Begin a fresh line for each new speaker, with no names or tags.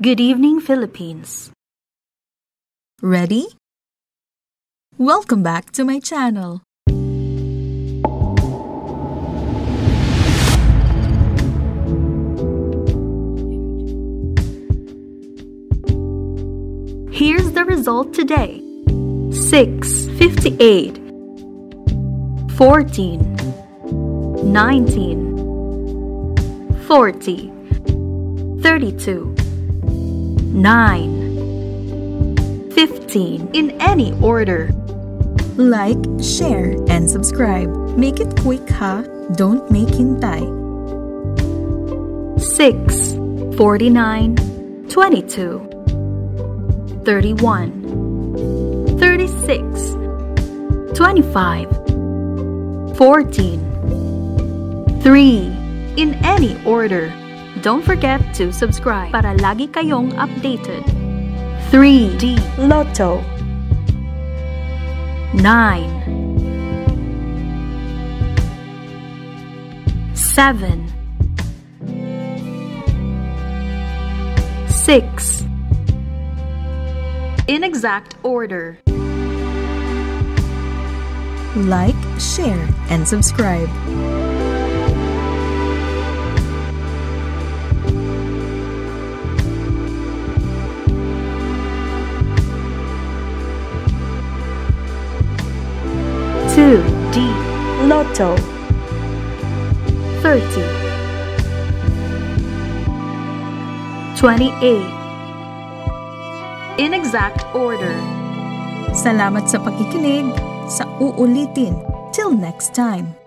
Good evening, Philippines.
Ready? Welcome back to my channel.
Here's the result today 6, 58, 14, 19, 40, 32, 9, 15 in any order.
Like, share, and subscribe. Make it quick ha, don't make hintay.
6, 49, 22, 31, 36, 25, 14, 3, in any order. Don't forget to subscribe para lagi kayong updated. 3D Lotto 9 7 6 In exact order.
Like, share, and subscribe.
Two D Lotto 30 28 In exact order.
Salamat sa pakikinig. Sa uulitin. Till next time.